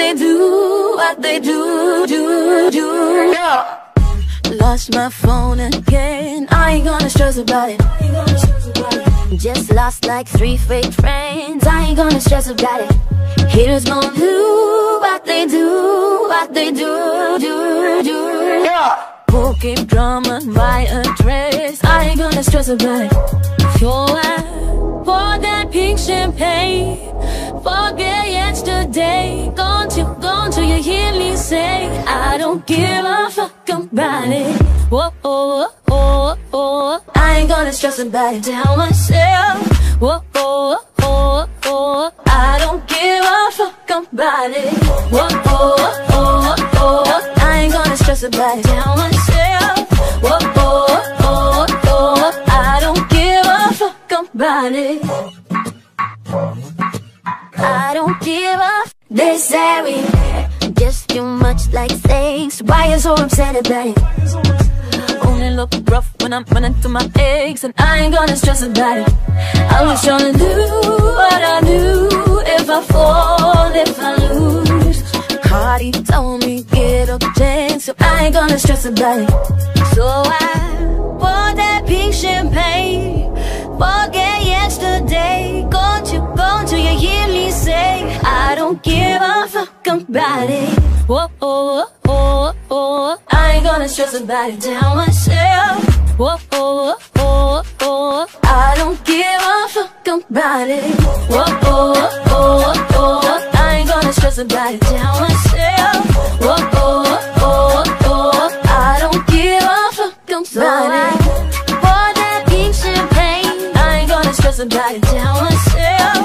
they do, what they do, do, do. Yeah. Lost my phone again. I ain't gonna stress about it. Just lost like three fake friends. I ain't gonna stress about it. Haters gonna do what they do, what they do, do, do. Yeah. Booking drama, my address. I ain't gonna stress about it. Sure, pour that pink champagne. Forget yesterday. Gone to, gone to, you hear me say, I don't give a fuck about it. Whoa, oh, oh, oh. I ain't gonna stress about it down myself. Whoa, oh, oh, oh. I don't give a fuck about it. Whoa, oh, oh, oh. I ain't gonna stress about it down myself. Don't give f They say we just too much like things Why you so upset about it? Only look rough when I'm running through my eggs And I ain't gonna stress about it. I was trying to do what I do. If I fall, if I lose. Cardi told me get up chance So I ain't gonna stress about it. So I pour that pink champagne it Whoa, oh, oh, oh I ain't gonna stress about it down myself. Whoa, oh, oh, oh I don't give a fuck about it. Whoa, oh, oh, oh I ain't gonna stress about it down myself. Whoa, oh, oh, oh I don't give a fuck about it. Pour that pink champagne. I ain't gonna stress about it down myself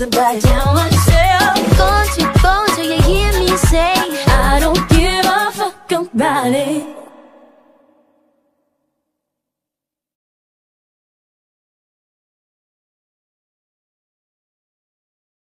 about it down myself